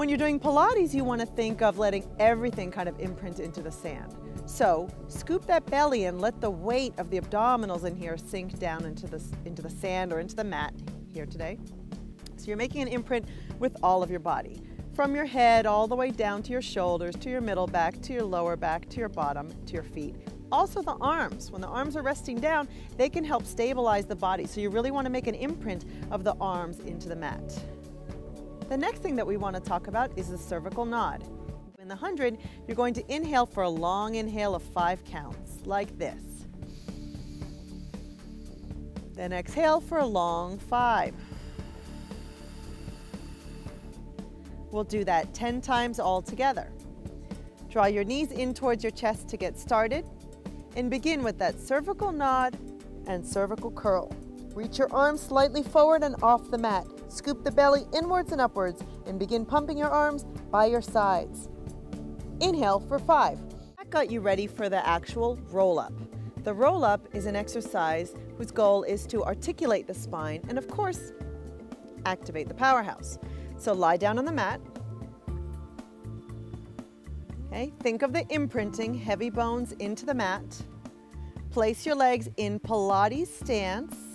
When you're doing Pilates, you want to think of letting everything kind of imprint into the sand. So scoop that belly and let the weight of the abdominals in here sink down into the, into the sand or into the mat here today. So you're making an imprint with all of your body. From your head all the way down to your shoulders, to your middle back, to your lower back, to your bottom, to your feet. Also the arms, when the arms are resting down, they can help stabilize the body. So you really want to make an imprint of the arms into the mat. The next thing that we want to talk about is the cervical nod. In the 100, you're going to inhale for a long inhale of five counts, like this. Then exhale for a long five. We'll do that 10 times all together. Draw your knees in towards your chest to get started and begin with that cervical nod and cervical curl. Reach your arms slightly forward and off the mat. Scoop the belly inwards and upwards and begin pumping your arms by your sides. Inhale for five. That got you ready for the actual roll up. The roll up is an exercise whose goal is to articulate the spine and, of course, activate the powerhouse. So lie down on the mat. Okay, think of the imprinting heavy bones into the mat. Place your legs in Pilates stance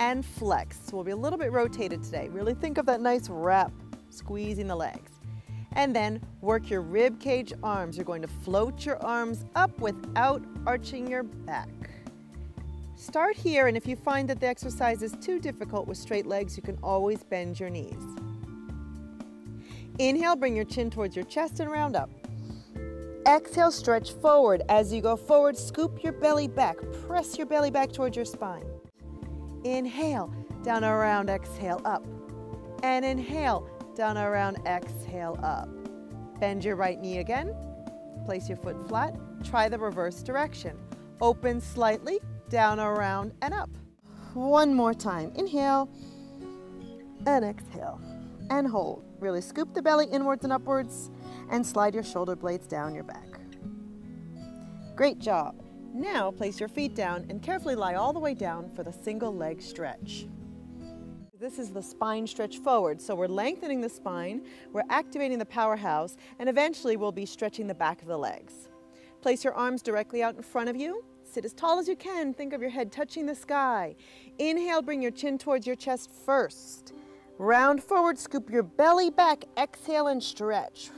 and flex. So we'll be a little bit rotated today. Really think of that nice wrap, squeezing the legs. And then work your rib cage arms. You're going to float your arms up without arching your back. Start here, and if you find that the exercise is too difficult with straight legs, you can always bend your knees. Inhale, bring your chin towards your chest and round up. Exhale, stretch forward. As you go forward, scoop your belly back. Press your belly back towards your spine. Inhale, down around, exhale up. And inhale, down around, exhale up. Bend your right knee again. Place your foot flat. Try the reverse direction. Open slightly, down around and up. One more time. Inhale and exhale and hold. Really scoop the belly inwards and upwards and slide your shoulder blades down your back. Great job. Now place your feet down and carefully lie all the way down for the single leg stretch. This is the spine stretch forward. So we're lengthening the spine, we're activating the powerhouse, and eventually we'll be stretching the back of the legs. Place your arms directly out in front of you. Sit as tall as you can. Think of your head touching the sky. Inhale, bring your chin towards your chest first. Round forward, scoop your belly back. Exhale and stretch.